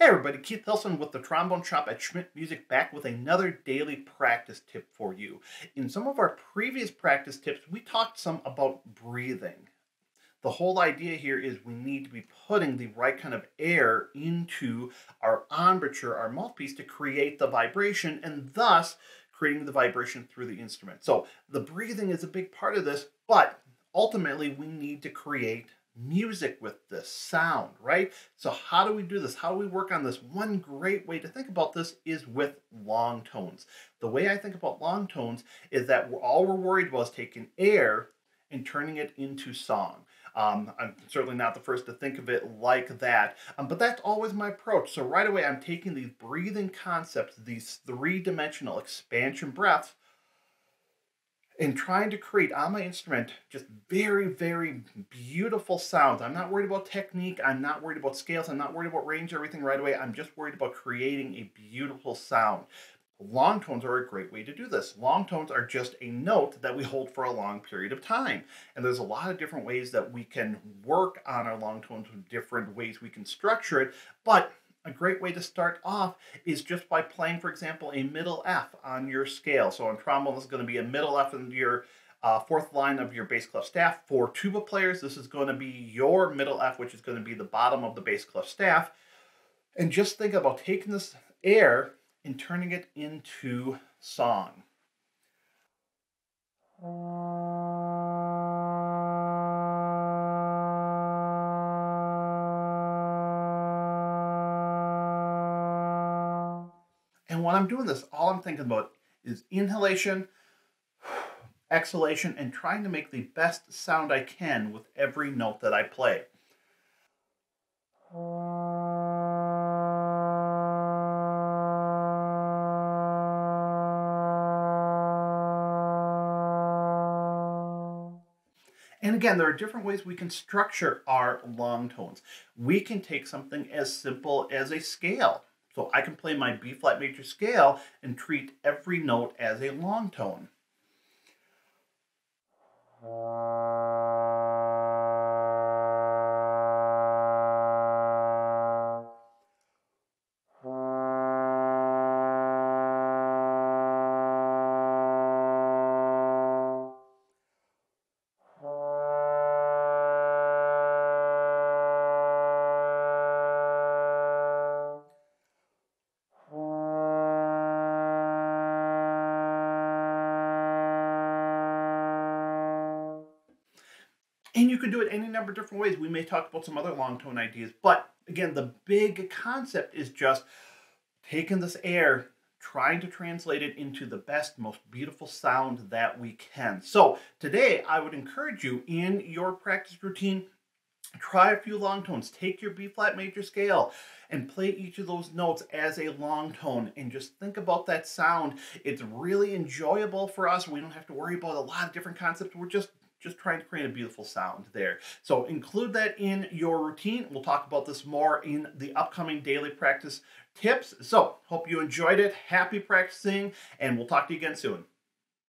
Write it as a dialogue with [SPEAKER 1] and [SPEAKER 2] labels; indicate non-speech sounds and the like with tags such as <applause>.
[SPEAKER 1] Hey everybody, Keith Hilson with the Trombone Shop at Schmitt Music back with another daily practice tip for you. In some of our previous practice tips, we talked some about breathing. The whole idea here is we need to be putting the right kind of air into our embouchure, our mouthpiece, to create the vibration and thus creating the vibration through the instrument. So the breathing is a big part of this, but ultimately we need to create music with this sound, right? So how do we do this? How do we work on this? One great way to think about this is with long tones. The way I think about long tones is that we're, all we're worried about is taking air and turning it into song. Um, I'm certainly not the first to think of it like that, um, but that's always my approach. So right away, I'm taking these breathing concepts, these three-dimensional expansion breaths, and trying to create on my instrument just very, very beautiful sounds. I'm not worried about technique. I'm not worried about scales. I'm not worried about range everything right away. I'm just worried about creating a beautiful sound. Long tones are a great way to do this. Long tones are just a note that we hold for a long period of time. And there's a lot of different ways that we can work on our long tones, different ways we can structure it, but a great way to start off is just by playing, for example, a middle F on your scale. So on trombone, this is going to be a middle F in your uh, fourth line of your bass clef staff. For tuba players, this is going to be your middle F, which is going to be the bottom of the bass clef staff. And just think about taking this air and turning it into song. When I'm doing this, all I'm thinking about is inhalation, <sighs> exhalation, and trying to make the best sound I can with every note that I play. And again, there are different ways we can structure our long tones. We can take something as simple as a scale. So I can play my B flat major scale and treat every note as a long tone. And you can do it any number of different ways. We may talk about some other long tone ideas, but again, the big concept is just taking this air, trying to translate it into the best, most beautiful sound that we can. So today, I would encourage you in your practice routine, try a few long tones. Take your B flat major scale and play each of those notes as a long tone and just think about that sound. It's really enjoyable for us. We don't have to worry about a lot of different concepts. We're just just trying to create a beautiful sound there. So include that in your routine. We'll talk about this more in the upcoming daily practice tips. So hope you enjoyed it. Happy practicing, and we'll talk to you again soon.